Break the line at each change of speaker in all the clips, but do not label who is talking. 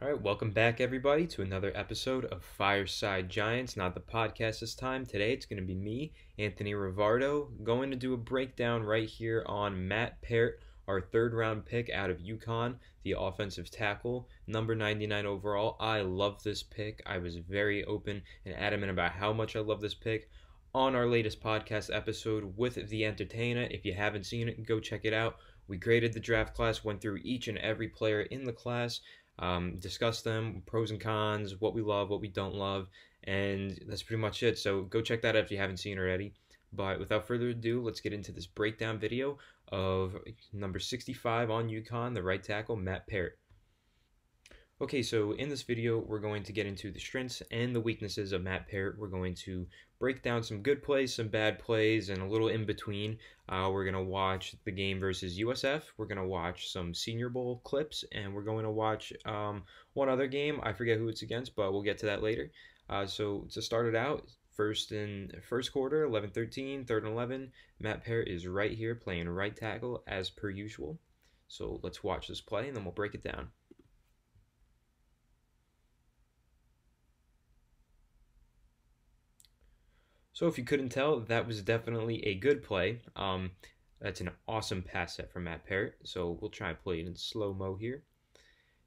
All right, welcome back, everybody, to another episode of Fireside Giants. Not the podcast this time. Today it's going to be me, Anthony Rivardo, going to do a breakdown right here on Matt Peart, our third round pick out of UConn, the offensive tackle, number 99 overall. I love this pick. I was very open and adamant about how much I love this pick on our latest podcast episode with The Entertainer. If you haven't seen it, go check it out. We graded the draft class, went through each and every player in the class um, discuss them, pros and cons, what we love, what we don't love, and that's pretty much it. So go check that out if you haven't seen already. But without further ado, let's get into this breakdown video of number 65 on UConn, the right tackle, Matt Peart. Okay, so in this video, we're going to get into the strengths and the weaknesses of Matt Peart. We're going to break down some good plays, some bad plays, and a little in between. Uh, we're going to watch the game versus USF. We're going to watch some Senior Bowl clips, and we're going to watch um, one other game. I forget who it's against, but we'll get to that later. Uh, so to start it out, first in first quarter, 11-13, third and 11, Matt Peart is right here playing right tackle as per usual. So let's watch this play, and then we'll break it down. So if you couldn't tell, that was definitely a good play. Um, that's an awesome pass set from Matt Peart. So we'll try and play it in slow-mo here.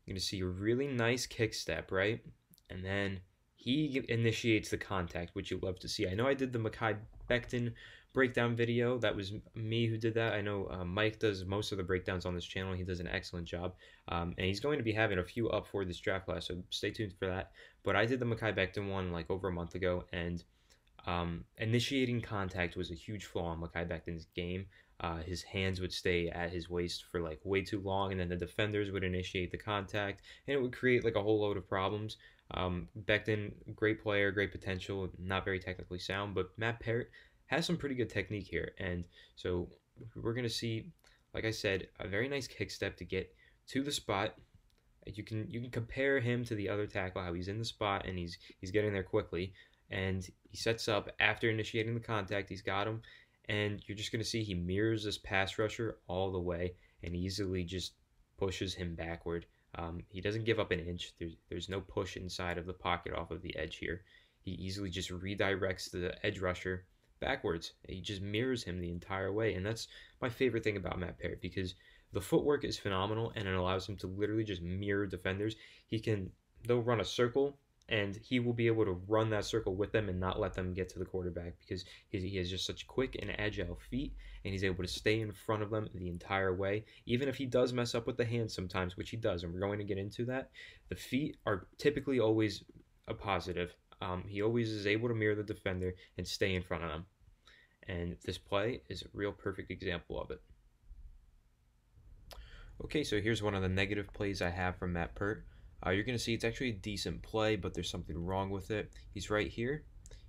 You're going to see a really nice kick step, right? And then he initiates the contact, which you love to see. I know I did the Mekhi Becton breakdown video. That was me who did that. I know uh, Mike does most of the breakdowns on this channel. He does an excellent job. Um, and he's going to be having a few up for this draft class, so stay tuned for that. But I did the Mekhi Becton one like over a month ago, and – um, initiating contact was a huge flaw in Mekhi Becton's game. Uh, his hands would stay at his waist for like way too long, and then the defenders would initiate the contact, and it would create like a whole load of problems. Um, Becton, great player, great potential, not very technically sound, but Matt Peart has some pretty good technique here, and so we're gonna see, like I said, a very nice kick step to get to the spot. You can you can compare him to the other tackle, how he's in the spot and he's he's getting there quickly and he sets up after initiating the contact. He's got him, and you're just going to see he mirrors this pass rusher all the way and easily just pushes him backward. Um, he doesn't give up an inch. There's, there's no push inside of the pocket off of the edge here. He easily just redirects the edge rusher backwards. He just mirrors him the entire way. And that's my favorite thing about Matt Peart because the footwork is phenomenal and it allows him to literally just mirror defenders. He can, they'll run a circle and he will be able to run that circle with them and not let them get to the quarterback because he has just such quick and agile feet and he's able to stay in front of them the entire way. Even if he does mess up with the hands sometimes which he does and we're going to get into that the feet are typically always a positive. Um, he always is able to mirror the defender and stay in front of them. And this play is a real perfect example of it. Okay so here's one of the negative plays i have from matt peart uh, you're going to see it's actually a decent play, but there's something wrong with it. He's right here.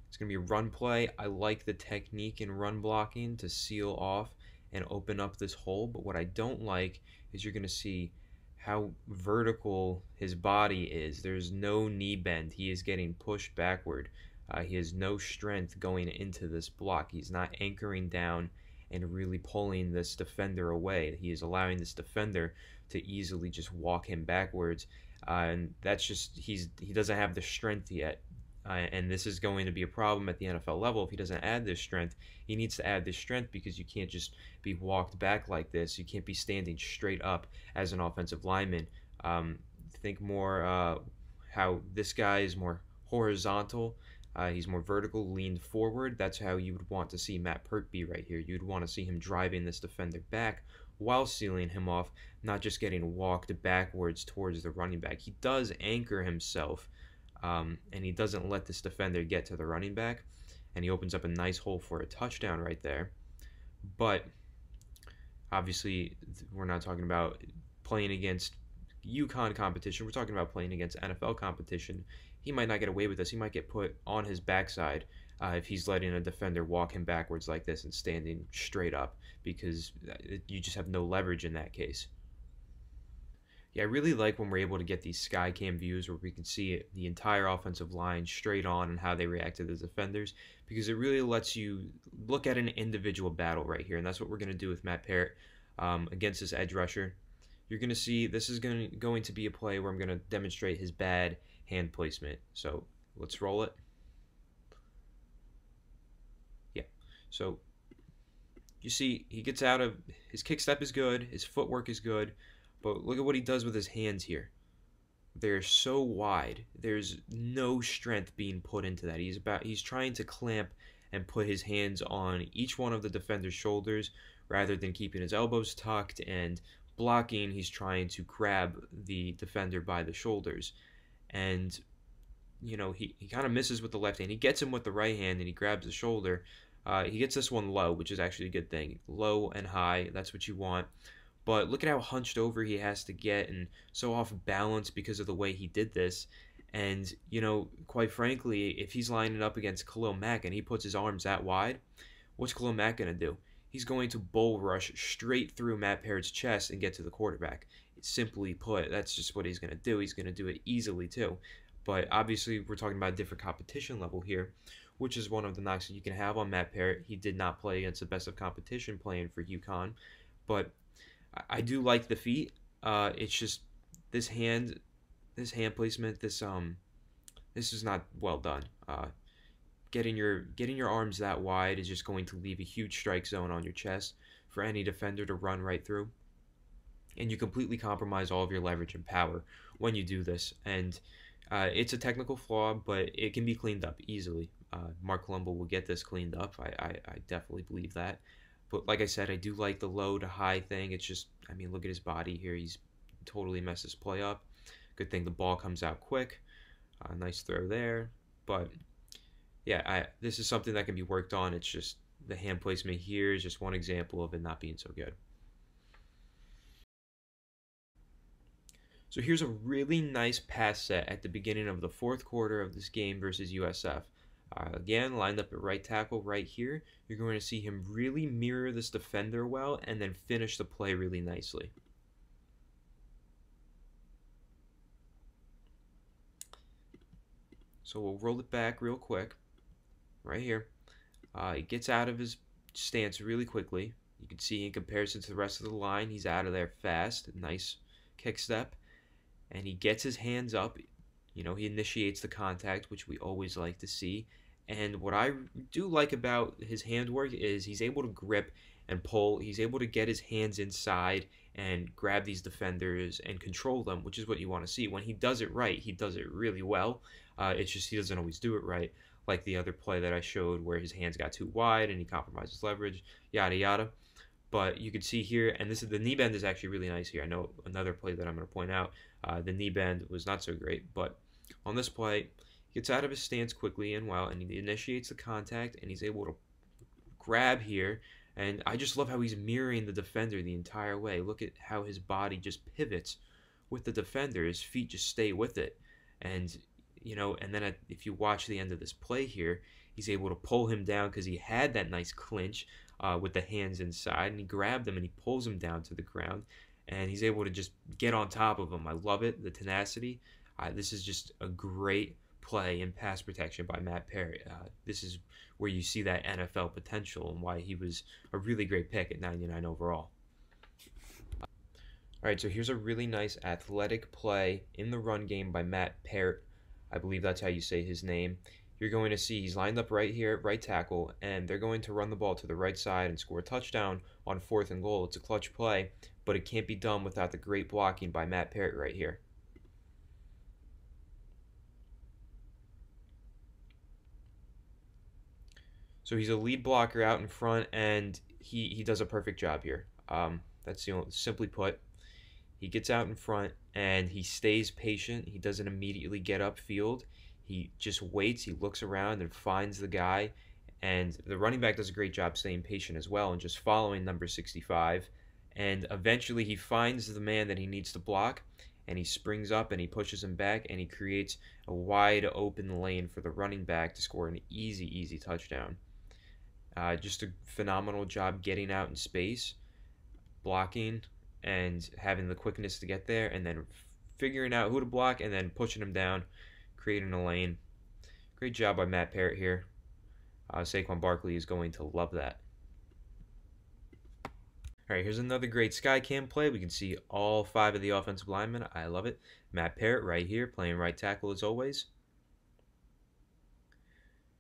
It's going to be a run play. I like the technique in run blocking to seal off and open up this hole, but what I don't like is you're going to see how vertical his body is. There's no knee bend. He is getting pushed backward. Uh, he has no strength going into this block. He's not anchoring down and really pulling this defender away. He is allowing this defender to easily just walk him backwards uh, and that's just he's he doesn't have the strength yet. Uh, and this is going to be a problem at the NFL level if he doesn't add this strength. He needs to add this strength because you can't just be walked back like this. You can't be standing straight up as an offensive lineman. Um, think more uh, how this guy is more horizontal. Uh, he's more vertical, leaned forward. That's how you would want to see Matt Peart be right here. You'd want to see him driving this defender back while sealing him off, not just getting walked backwards towards the running back. He does anchor himself, um, and he doesn't let this defender get to the running back, and he opens up a nice hole for a touchdown right there. But obviously, we're not talking about playing against UConn competition. We're talking about playing against NFL competition. He might not get away with this. He might get put on his backside uh, if he's letting a defender walk him backwards like this and standing straight up because uh, you just have no leverage in that case. Yeah, I really like when we're able to get these sky cam views where we can see the entire offensive line straight on and how they react to the defenders because it really lets you look at an individual battle right here. And that's what we're going to do with Matt Peart um, against this edge rusher. you're going to see this is going to, going to be a play where I'm going to demonstrate his bad hand placement. So let's roll it. Yeah. So you see he gets out of his kick step is good, his footwork is good, but look at what he does with his hands here. They're so wide. There's no strength being put into that. He's about he's trying to clamp and put his hands on each one of the defender's shoulders rather than keeping his elbows tucked and blocking, he's trying to grab the defender by the shoulders. And, you know, he, he kind of misses with the left hand. He gets him with the right hand and he grabs the shoulder. Uh, he gets this one low, which is actually a good thing. Low and high, that's what you want. But look at how hunched over he has to get and so off balance because of the way he did this. And, you know, quite frankly, if he's lining up against Khalil Mack and he puts his arms that wide, what's Khalil Mack going to do? he's going to bull rush straight through Matt Peart's chest and get to the quarterback. Simply put, that's just what he's going to do. He's going to do it easily too. But obviously, we're talking about a different competition level here, which is one of the knocks that you can have on Matt Peart. He did not play against the best of competition playing for UConn, but I do like the feat. Uh, it's just this hand, this hand placement, this um, this is not well done. Uh, getting your getting your arms that wide is just going to leave a huge strike zone on your chest for any defender to run right through. And you completely compromise all of your leverage and power when you do this. And uh, it's a technical flaw, but it can be cleaned up easily. Uh, Marc Colombo will get this cleaned up. I, I, I definitely believe that. But like I said, I do like the low to high thing. It's just, I mean, look at his body here. He's totally messed his play up. Good thing the ball comes out quick. Uh, nice throw there. But yeah, I, this is something that can be worked on. It's just the hand placement here is just one example of it not being so good. So here's a really nice pass set at the beginning of the fourth quarter of this game versus USF. Uh, again, lined up at right tackle right here. You're going to see him really mirror this defender well and then finish the play really nicely. So we'll roll it back real quick right here. Uh, he gets out of his stance really quickly. You can see in comparison to the rest of the line, he's out of there fast. Nice kick step. And he gets his hands up. You know, he initiates the contact, which we always like to see. And what I do like about his handwork is he's able to grip and pull. He's able to get his hands inside and grab these defenders and control them, which is what you want to see. When he does it right, he does it really well. Uh, it's just he doesn't always do it right like the other play that I showed where his hands got too wide and he compromises leverage, yada yada. But you can see here, and this is the knee bend is actually really nice here. I know another play that I'm going to point out, uh, the knee bend was not so great, but on this play, he gets out of his stance quickly and well, and he initiates the contact, and he's able to grab here. And I just love how he's mirroring the defender the entire way. Look at how his body just pivots with the defender. His feet just stay with it. And you know, and then if you watch the end of this play here, he's able to pull him down because he had that nice clinch uh, with the hands inside, and he grabbed him and he pulls him down to the ground, and he's able to just get on top of him. I love it, the tenacity. Uh, this is just a great play in pass protection by Matt Peart. Uh, this is where you see that NFL potential and why he was a really great pick at 99 overall. All right, so here's a really nice athletic play in the run game by Matt Peart. I believe that's how you say his name. You're going to see he's lined up right here at right tackle, and they're going to run the ball to the right side and score a touchdown on fourth and goal. It's a clutch play, but it can't be done without the great blocking by Matt Peart right here. So he's a lead blocker out in front, and he, he does a perfect job here. Um, that's you know, simply put, he gets out in front and he stays patient. He doesn't immediately get upfield. He just waits. He looks around and finds the guy. And the running back does a great job staying patient as well and just following number 65. And eventually he finds the man that he needs to block and he springs up and he pushes him back and he creates a wide open lane for the running back to score an easy, easy touchdown. Uh, just a phenomenal job getting out in space, blocking, and having the quickness to get there and then figuring out who to block and then pushing him down, creating a lane. Great job by Matt Peart here. Uh, Saquon Barkley is going to love that. All right, here's another great sky cam play. We can see all five of the offensive linemen. I love it. Matt Peart right here, playing right tackle as always.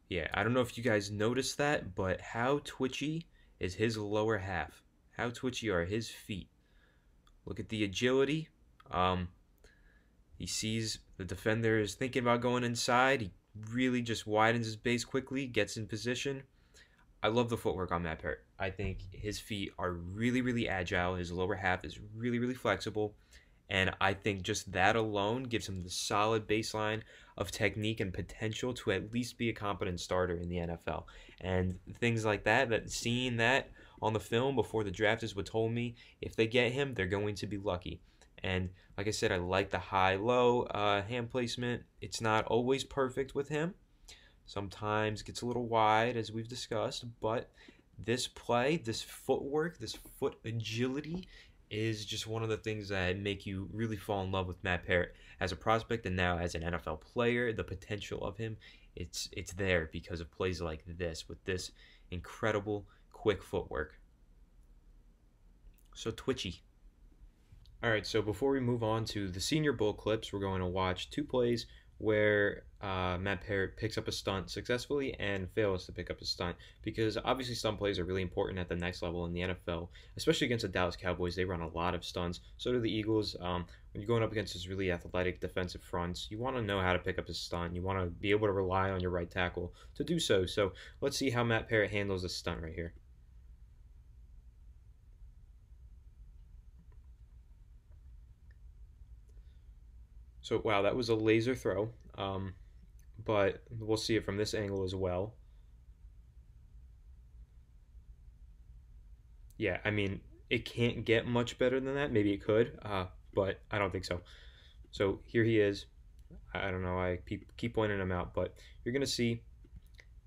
Yeah, I don't know if you guys noticed that, but how twitchy is his lower half? How twitchy are his feet? Look at the agility. Um, he sees the defender is thinking about going inside. He really just widens his base quickly, gets in position. I love the footwork on Matt Peart. I think his feet are really, really agile. His lower half is really, really flexible. And I think just that alone gives him the solid baseline of technique and potential to at least be a competent starter in the NFL. And things like that, that seeing that on the film before the draft is what told me if they get him, they're going to be lucky. And like I said, I like the high low uh, hand placement. It's not always perfect with him. Sometimes gets a little wide, as we've discussed, but this play, this footwork, this foot agility is just one of the things that make you really fall in love with Matt Peart as a prospect and now as an NFL player. The potential of him, it's it's there because of plays like this with this incredible quick footwork. So twitchy. All right, so before we move on to the Senior Bowl clips, we're going to watch two plays where uh, Matt Peart picks up a stunt successfully and fails to pick up a stunt because obviously stunt plays are really important at the next level in the NFL, especially against the Dallas Cowboys. They run a lot of stunts. So do the Eagles. Um, when you're going up against these really athletic defensive fronts, you want to know how to pick up a stunt. You want to be able to rely on your right tackle to do so. So let's see how Matt Peart handles this stunt right here. So wow, that was a laser throw. Um, but we'll see it from this angle as well. Yeah, I mean, it can't get much better than that. Maybe it could, uh, but I don't think so. So here he is. I don't know. I keep, pointing him out, but you're gonna see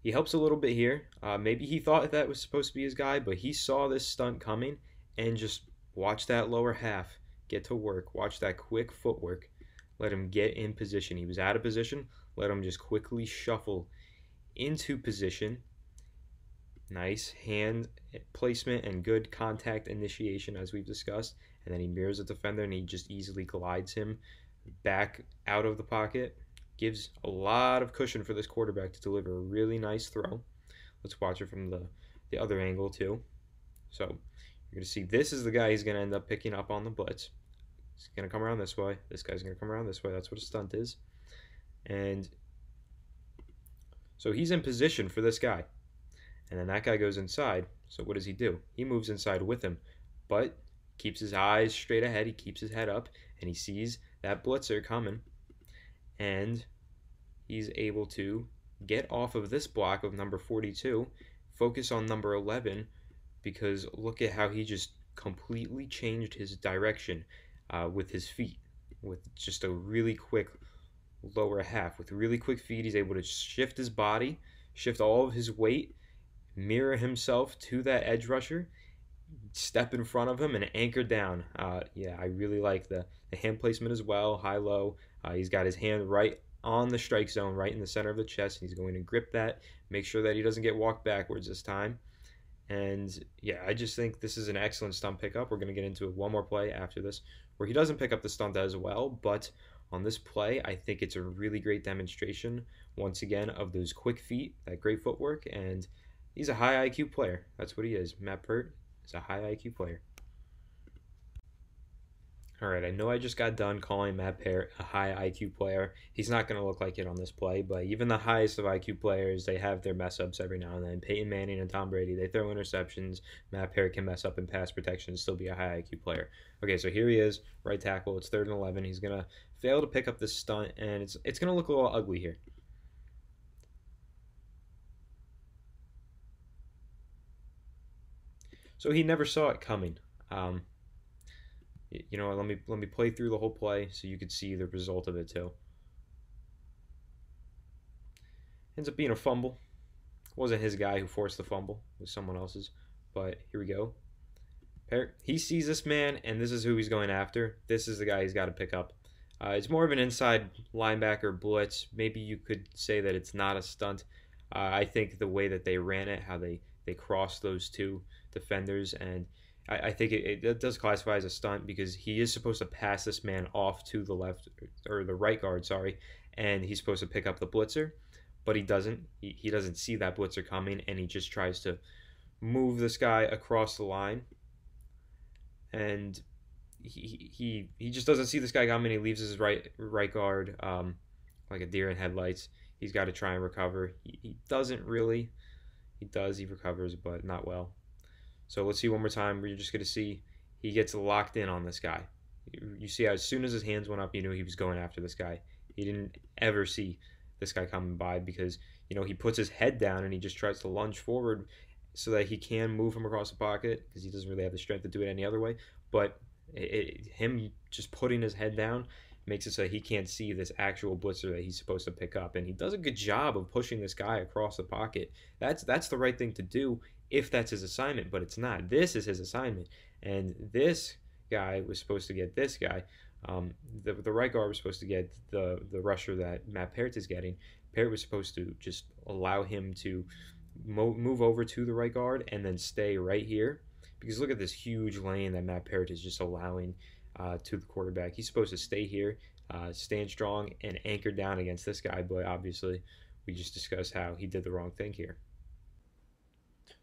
he helps a little bit here. Uh, maybe he thought that was supposed to be his guy, but he saw this stunt coming and just watch that lower half get to work. Watch that quick footwork let him get in position. He was out of position. Let him just quickly shuffle into position. Nice hand placement and good contact initiation, as we've discussed. And then he mirrors the defender and he just easily glides him back out of the pocket. Gives a lot of cushion for this quarterback to deliver a really nice throw. Let's watch it from the, the other angle, too. So you're going to see this is the guy he's going to end up picking up on the blitz. He's going to come around this way. This guy's going to come around this way. That's what a stunt is. And so he's in position for this guy. And then that guy goes inside. So what does he do? He moves inside with him, but keeps his eyes straight ahead. He keeps his head up, and he sees that blitzer coming. And he's able to get off of this block of number 42, focus on number 11, because look at how he just completely changed his direction uh, with his feet, with just a really quick lower half. With really quick feet, he's able to shift his body, shift all of his weight, mirror himself to that edge rusher, step in front of him, and anchor down. Uh, yeah, I really like the, the hand placement as well, high low. Uh, he's got his hand right on the strike zone, right in the center of the chest. He's going to grip that, make sure that he doesn't get walked backwards this time. And yeah, I just think this is an excellent stunt pickup. We're going to get into it one more play after this where he doesn't pick up the stunt as well, but on this play, I think it's a really great demonstration, once again, of those quick feet, that great footwork, and he's a high IQ player. That's what he is. Matt Peart is a high IQ player. All right, I know I just got done calling Matt Peart a high IQ player. He's not going to look like it on this play, but even the highest of IQ players, they have their mess ups every now and then. Peyton Manning and Tom Brady, they throw interceptions. Matt Peart can mess up in pass protection and still be a high IQ player. Okay, so here he is, right tackle. It's third and 11. He's going to fail to pick up this stunt, and it's, it's going to look a little ugly here. So he never saw it coming. Um, you know, let me let me play through the whole play so you could see the result of it too. Ends up being a fumble. It wasn't his guy who forced the fumble. It was someone else's. But here we go. He sees this man, and this is who he's going after. This is the guy he's got to pick up. Uh, it's more of an inside linebacker blitz. Maybe you could say that it's not a stunt. Uh, I think the way that they ran it, how they, they crossed those two defenders, and I, I think it, it does classify as a stunt because he is supposed to pass this man off to the left or the right guard, sorry, and he's supposed to pick up the blitzer, but he doesn't. He, he doesn't see that blitzer coming, and he just tries to move this guy across the line, and he he he just doesn't see this guy coming. He leaves his right right guard um, like a deer in headlights. He's got to try and recover. He, he doesn't really. He does. He recovers, but not well. So let's see one more time. We're just going to see he gets locked in on this guy. You see, as soon as his hands went up, you knew he was going after this guy. He didn't ever see this guy coming by because, you know, he puts his head down and he just tries to lunge forward so that he can move him across the pocket because he doesn't really have the strength to do it any other way. But it, it, him just putting his head down makes it so he can't see this actual blitzer that he's supposed to pick up and he does a good job of pushing this guy across the pocket that's that's the right thing to do if that's his assignment, but it's not. This is his assignment, and this guy was supposed to get this guy. Um, the, the right guard was supposed to get the the rusher that Matt Peart is getting. Peart was supposed to just allow him to mo- move over to the right guard and then stay right here. Because look at this huge lane that Matt Peart is just allowing uh, to the quarterback. He's supposed to stay here, uh, stand strong, and anchor down against this guy. But obviously, we just discussed how he did the wrong thing here.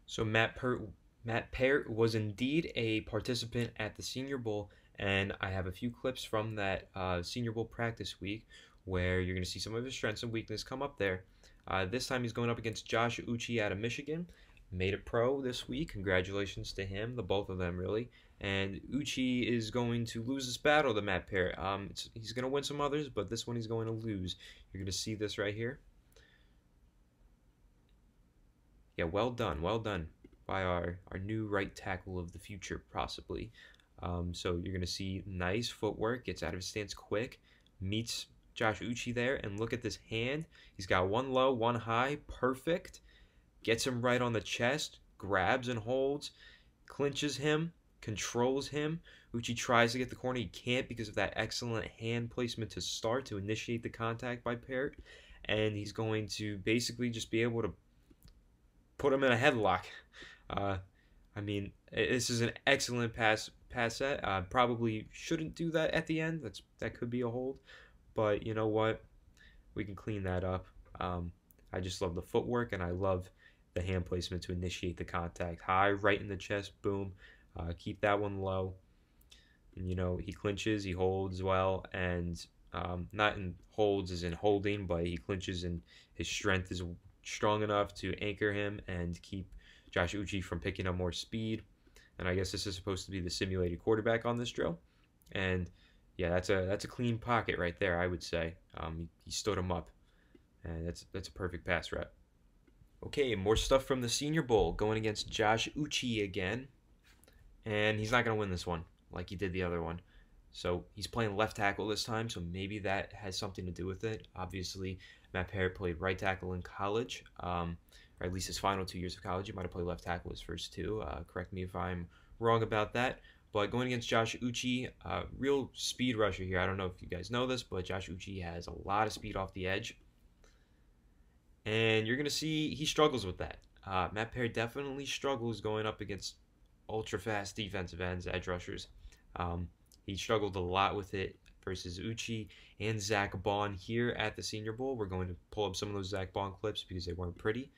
So Matt Peart, Matt Peart was indeed a participant at the Senior Bowl, and I have a few clips from that uh, Senior Bowl practice week where you're going to see some of his strengths and weaknesses come up there. Uh, this time he's going up against Josh Uche out of Michigan. Made it pro this week. Congratulations to him, the both of them really. And Uche is going to lose this battle to Matt Peart. Um, he's going to win some others, but this one he's going to lose. You're going to see this right here. yeah, well done, well done by our, our new right tackle of the future, possibly. Um, so you're going to see nice footwork, gets out of his stance quick, meets Josh Uche there, and look at this hand. He's got one low, one high, perfect. Gets him right on the chest, grabs and holds, clinches him, controls him. Uche tries to get the corner. He can't because of that excellent hand placement to start, to initiate the contact by Peart. And he's going to basically just be able to put him in a headlock. Uh, I mean, this is an excellent pass pass set. Uh, probably shouldn't do that at the end. That's that could be a hold, but you know what? We can clean that up. Um, I just love the footwork and I love the hand placement to initiate the contact. High, right in the chest, boom. Uh, keep that one low. And, you know, he clinches, he holds well, and um, not in holds as in holding, but he clinches and his strength is strong enough to anchor him and keep Josh Uche from picking up more speed. And I guess this is supposed to be the simulated quarterback on this drill. And yeah, that's a that's a clean pocket right there. I would say um, he, he stood him up, and that's that's a perfect pass rep. Okay, more stuff from the Senior Bowl going against Josh Uche again, and he's not gonna win this one like he did the other one. So he's playing left tackle this time, so maybe that has something to do with it. Obviously, Matt Peart played right tackle in college, um, or at least his final two years of college. He might have played left tackle his first two. Uh, correct me if I'm wrong about that. But going against Josh Uche, uh, real speed rusher here. I don't know if you guys know this, but Josh Uche has a lot of speed off the edge. And you're going to see he struggles with that. Uh, Matt Peart definitely struggles going up against ultra fast defensive ends, edge rushers. Um, he struggled a lot with it versus Uche and Zack Baun here at the Senior Bowl. We're going to pull up some of those Zack Baun clips because they weren't pretty.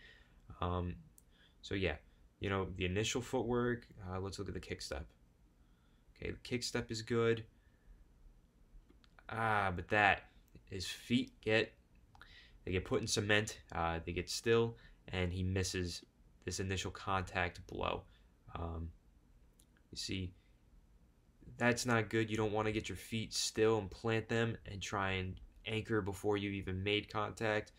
Um, so yeah, you know the initial footwork. Uh, let's look at the kick step. Okay, the kick step is good. Ah, but that his feet get they get put in cement. Uh, they get still, and he misses this initial contact blow. Um, you see that's not good. You don't want to get your feet still and plant them and try and anchor before you even made contact.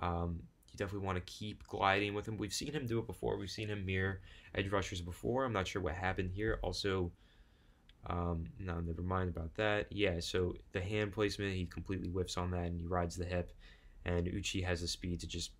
Um, you definitely want to keep gliding with him. We've seen him do it before. We've seen him mirror edge rushers before. I'm not sure what happened here. Also, um, no, never mind about that. Yeah, so the hand placement, he completely whiffs on that and he rides the hip. And Uche has the speed to just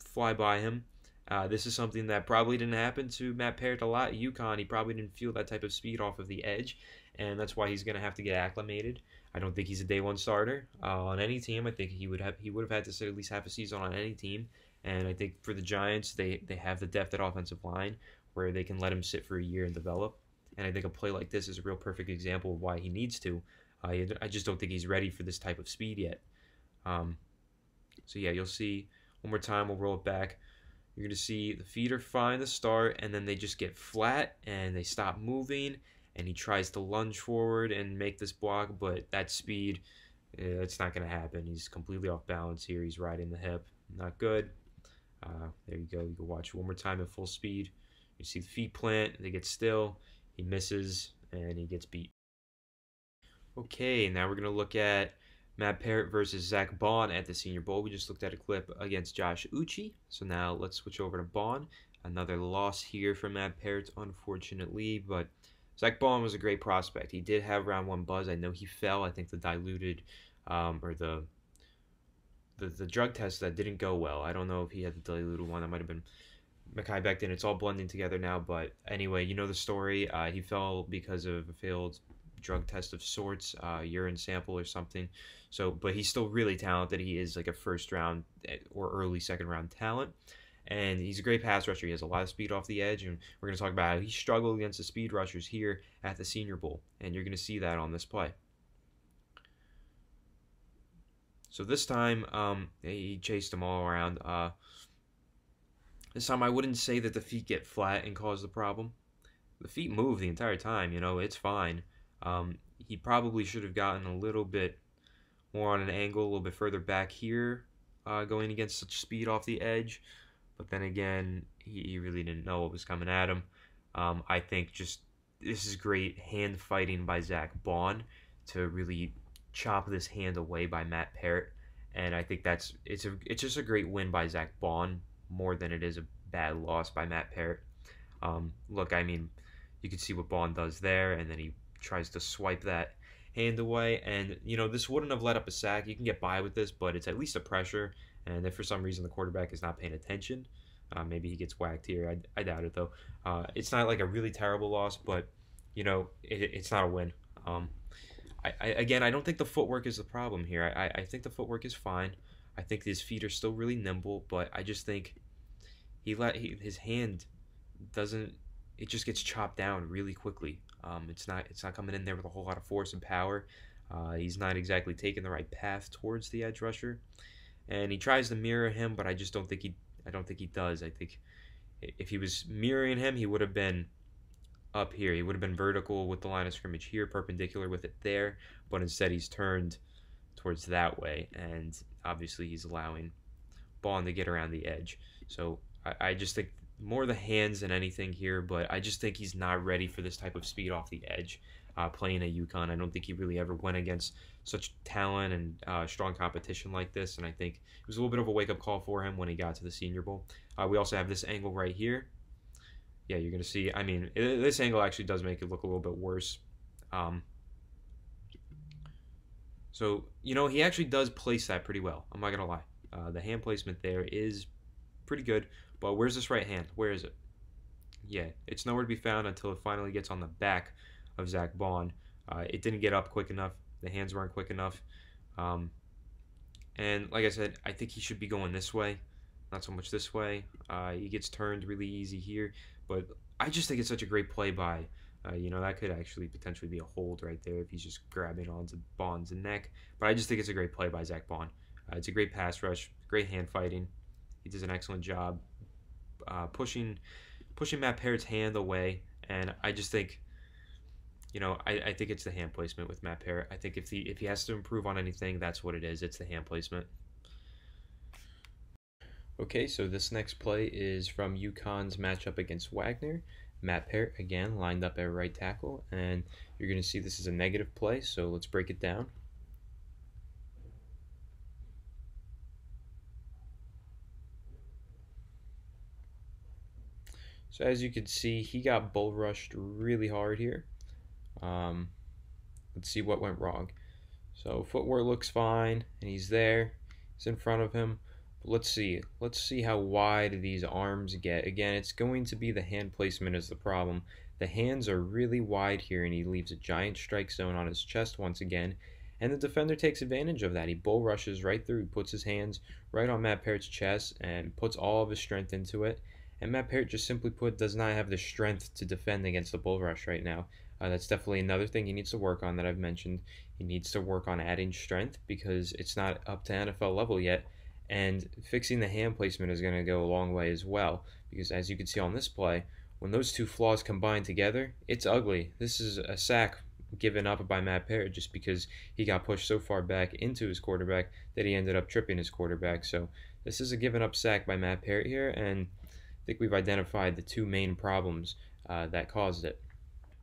fly by him. Uh, this is something that probably didn't happen to Matt Peart a lot at UConn. He probably didn't feel that type of speed off of the edge, and that's why he's going to have to get acclimated. I don't think he's a day one starter uh, on any team. I think he would have he would have had to sit at least half a season on any team. And I think for the Giants, they they have the depth at offensive line where they can let him sit for a year and develop. and I think a play like this is a real perfect example of why he needs to. Uh, I just don't think he's ready for this type of speed yet. Um, so yeah, you'll see one more time. We'll roll it back. You're going to see the feet are fine to start, and then they just get flat and they stop moving. And he tries to lunge forward and make this block, but that speed, uh, it's not going to happen. He's completely off balance here. He's riding the hip. Not good. Uh, there you go. You can watch one more time at full speed. You see the feet plant. They get still. He misses, and he gets beat. Okay, now we're going to look at Matt Parrott versus Zack Baun at the Senior Bowl. We just looked at a clip against Josh Uche. So now let's switch over to Baun. Another loss here for Matt Parrott, unfortunately, but Zack Baun was a great prospect. He did have round one buzz. I know he fell. I think the diluted um, or the, the the drug test that didn't go well. I don't know if he had the diluted one. That might have been Mekhi Becton. It's all blending together now. But anyway, you know the story. Uh, he fell because of a failed drug test of sorts, uh, urine sample or something. So, but he's still really talented. He is like a first round eh, or early second round talent. And he's a great pass rusher. He has a lot of speed off the edge, and we're going to talk about how he struggled against the speed rushers here at the Senior Bowl, and you're going to see that on this play. So this time, um, he chased them all around. Uh, this time, I wouldn't say that the feet get flat and cause the problem. The feet move the entire time. You know, it's fine. Um, he probably should have gotten a little bit more on an angle, a little bit further back here, uh, going against such speed off the edge. But then again, he, he really didn't know what was coming at him. Um, I think just this is great hand fighting by Zack Baun to really chop this hand away by Matt Parrott. And I think that's it's a it's just a great win by Zack Baun more than it is a bad loss by Matt Parrott. Um, look, I mean, you can see what Baun does there, and then he tries to swipe that hand away. And, you know, this wouldn't have let up a sack. You can get by with this, but it's at least a pressure. And if for some reason the quarterback is not paying attention, uh, maybe he gets whacked here. I, I doubt it, though. Uh, it's not like a really terrible loss, but, you know, it, it's not a win. Um, I, I, again, I don't think the footwork is the problem here. I, I think the footwork is fine. I think his feet are still really nimble, but I just think he let he, his hand doesn't. It just gets chopped down really quickly. Um, it's not it's not coming in there with a whole lot of force and power. Uh, he's not exactly taking the right path towards the edge rusher, and he tries to mirror him, but I just don't think he I don't think he does. I think if he was mirroring him, he would have been up here. He would have been vertical with the line of scrimmage here, perpendicular with it there, but instead he's turned towards that way, and obviously he's allowing Baun to get around the edge. So I, I just think more the hands than anything here, but I just think he's not ready for this type of speed off the edge. Uh, playing at UConn, I don't think he really ever went against such talent and uh, strong competition like this, and I think it was a little bit of a wake up call for him when he got to the Senior Bowl. Uh, we also have this angle right here. Yeah, you're gonna see. I mean, it, this angle actually does make it look a little bit worse. Um, so you know, he actually does place that pretty well. I'm not gonna lie. Uh, the hand placement there is pretty good. But where's this right hand? Where is it? Yeah, it's nowhere to be found until it finally gets on the back of Zack Baun. Uh, it didn't get up quick enough. The hands weren't quick enough. Um, and like I said, I think he should be going this way, not so much this way. Uh, he gets turned really easy here, but I just think it's such a great play by. Uh, you know, that could actually potentially be a hold right there if he's just grabbing onto Baun's neck. But I just think it's a great play by Zack Baun. Uh, it's a great pass rush, great hand fighting. He does an excellent job uh, pushing pushing Matt Parrott's hand away, and I just think, you know, I, I think it's the hand placement with Matt Parrott. I think if he if he has to improve on anything, that's what it is. It's the hand placement. Okay, so this next play is from UConn's matchup against Wagner. Matt Parrott again lined up at right tackle, and you're going to see this is a negative play. So let's break it down. So as you can see, he got bull rushed really hard here. Um, let's see what went wrong. So footwork looks fine, and he's there. He's in front of him. But let's see. Let's see how wide these arms get. Again, it's going to be the hand placement is the problem. The hands are really wide here, and he leaves a giant strike zone on his chest once again. And the defender takes advantage of that. He bull rushes right through, he puts his hands right on Matt Parrott's chest, and puts all of his strength into it And Matt Peart, just simply put, does not have the strength to defend against the bull rush right now. Uh, that's definitely another thing he needs to work on that I've mentioned. He needs to work on adding strength because it's not up to NFL level yet. And fixing the hand placement is going to go a long way as well. Because as you can see on this play, when those two flaws combine together, it's ugly. This is a sack given up by Matt Peart just because he got pushed so far back into his quarterback that he ended up tripping his quarterback. So this is a given up sack by Matt Peart here, and think we've identified the two main problems uh, that caused it.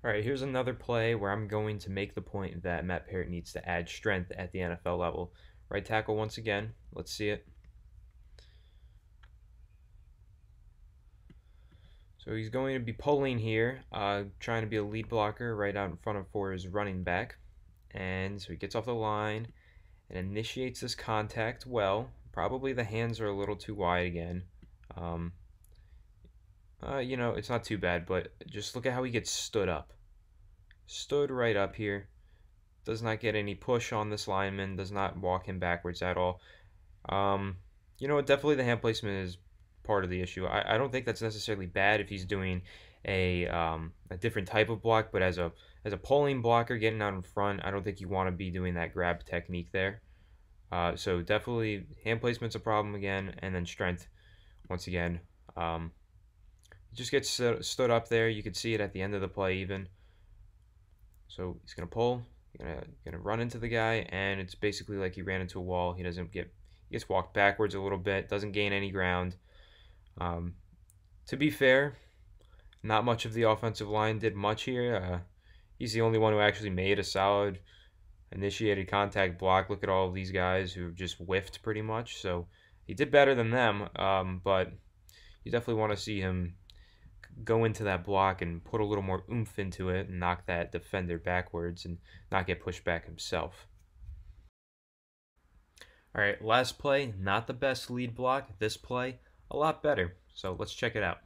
All right, here's another play where I'm going to make the point that Matt Peart needs to add strength at the NFL level. Right tackle once again. Let's see it. So he's going to be pulling here, uh, trying to be a lead blocker right out in front of for his running back. And so he gets off the line and initiates this contact well. Probably the hands are a little too wide again. Um, uh, you know, it's not too bad, but just look at how he gets stood up. Stood right up here. Does not get any push on this lineman. Does not walk him backwards at all. Um, you know, definitely the hand placement is part of the issue. I, I don't think that's necessarily bad if he's doing a um, a different type of block, but as a as a pulling blocker getting out in front, I don't think you want to be doing that grab technique there. Uh, so definitely hand placement's a problem again, and then strength once again. Um, just gets stood up there. You can see it at the end of the play even. So he's gonna pull, gonna gonna run into the guy, and it's basically like he ran into a wall. He doesn't get he gets walked backwards a little bit, doesn't gain any ground. Um, to be fair, not much of the offensive line did much here. Uh, he's the only one who actually made a solid initiated contact block. Look at all these guys who just whiffed pretty much. So he did better than them, um, but you definitely want to see him go into that block and put a little more oomph into it and knock that defender backwards and not get pushed back himself. All right, last play, not the best lead block. This play, a lot better. So let's check it out.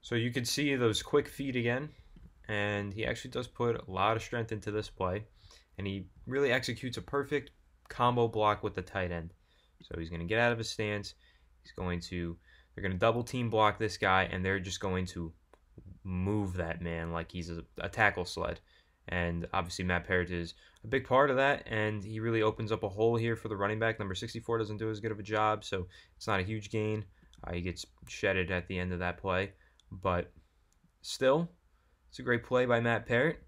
So you can see those quick feet again, and he actually does put a lot of strength into this play, and he really executes a perfect combo block with the tight end. So he's going to get out of his stance. He's going to, they're going to double team block this guy, and they're just going to move that man like he's a, a tackle sled. And obviously, Matt Peart is a big part of that, and he really opens up a hole here for the running back. Number 64 doesn't do as good of a job, so it's not a huge gain. Uh, he gets shedded at the end of that play, but still, it's a great play by Matt Peart.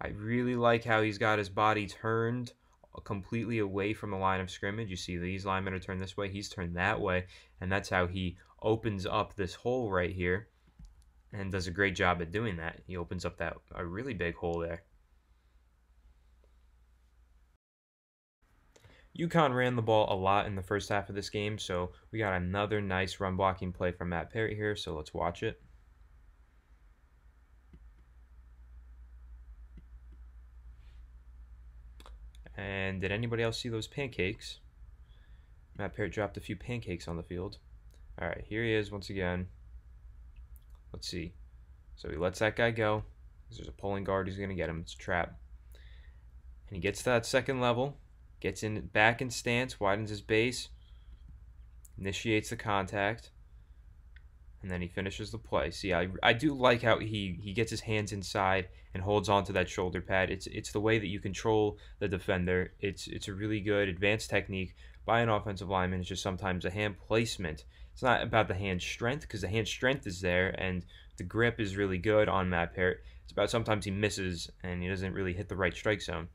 I really like how he's got his body turned completely away from the line of scrimmage. You see these linemen are turned this way, he's turned that way, and that's how he opens up this hole right here and does a great job at doing that. He opens up that a really big hole there. UConn ran the ball a lot in the first half of this game, so we got another nice run blocking play from Matt Peart here, so let's watch it. And did anybody else see those pancakes? Matt Peart dropped a few pancakes on the field. All right, here he is once again. Let's see. So he lets that guy go. There's a pulling guard who's going to get him. It's a trap. And he gets to that second level. Gets in back in stance, widens his base, initiates the contact, and then he finishes the play. See, I, I do like how he, he gets his hands inside and holds onto that shoulder pad. It's it's the way that you control the defender. It's it's a really good advanced technique by an offensive lineman. It's just sometimes a hand placement. It's not about the hand strength because the hand strength is there and the grip is really good on Matt Peart. It's about sometimes he misses and he doesn't really hit the right strike zone.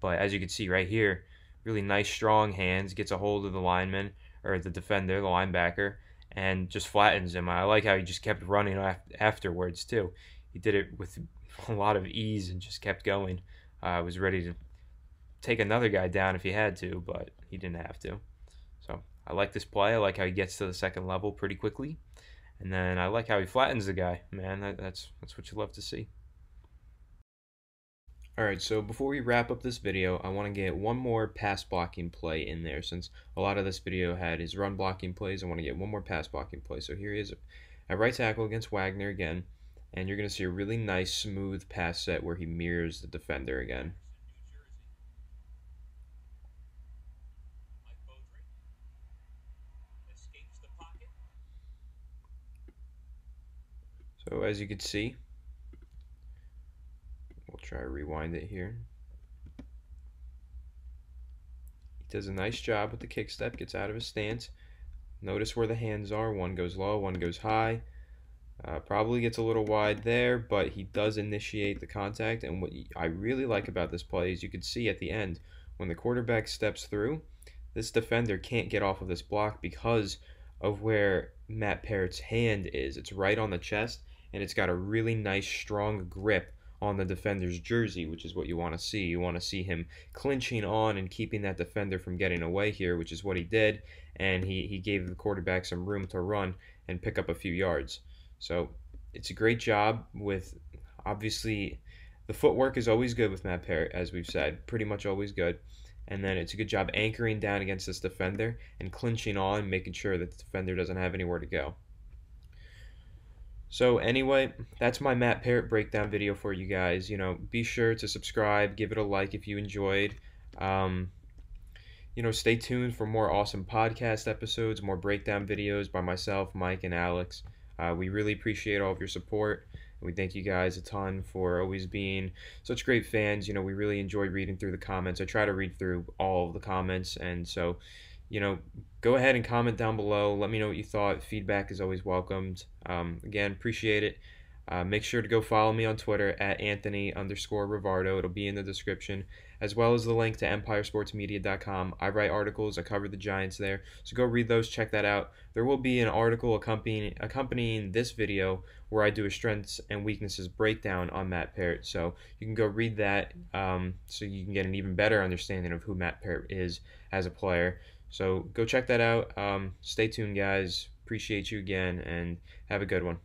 But as you can see right here, really nice, strong hands, gets a hold of the lineman or the defender, the linebacker, and just flattens him. I like how he just kept running afterwards too. He did it with a lot of ease and just kept going. I uh, was ready to take another guy down if he had to, but he didn't have to. So I like this play. I like how he gets to the second level pretty quickly, and then I like how he flattens the guy. Man, that, that's that's what you love to see. Alright, so before we wrap up this video, I want to get one more pass blocking play in there. Since a lot of this video had his run blocking plays, I want to get one more pass blocking play. So here he is at right tackle against Wagner again, and you're going to see a really nice, smooth pass set where he mirrors the defender again. So as you can see, try to rewind it here. He does a nice job with the kick step, gets out of his stance. Notice where the hands are. One goes low, one goes high. Uh, probably gets a little wide there, but he does initiate the contact. And what I really like about this play is you can see at the end, when the quarterback steps through, this defender can't get off of this block because of where Matt Peart's hand is. It's right on the chest, and it's got a really nice, strong grip on the defender's jersey, which is what you want to see. You want to see him clinching on and keeping that defender from getting away here, which is what he did. And he, he gave the quarterback some room to run and pick up a few yards. So it's a great job with obviously the footwork is always good with Matt Peart, as we've said, pretty much always good. And then it's a good job anchoring down against this defender and clinching on, making sure that the defender doesn't have anywhere to go. So anyway, that's my Matt Peart breakdown video for you guys. You know, be sure to subscribe, give it a like if you enjoyed. Um, you know, stay tuned for more awesome podcast episodes, more breakdown videos by myself, Mike, and Alex. Uh, we really appreciate all of your support. We thank you guys a ton for always being such great fans. You know, we really enjoy reading through the comments. I try to read through all of the comments, and so you know, go ahead and comment down below. Let me know what you thought. Feedback is always welcomed. Um, again, appreciate it. Uh, make sure to go follow me on Twitter at Anthony underscore Rivardo. It'll be in the description, as well as the link to EmpireSportsMedia.com. I write articles. I cover the Giants there, so go read those. Check that out. There will be an article accompanying accompanying this video where I do a strengths and weaknesses breakdown on Matt Peart. So you can go read that, um, so you can get an even better understanding of who Matt Peart is as a player. So go check that out. Um, stay tuned, guys. Appreciate you again, and have a good one.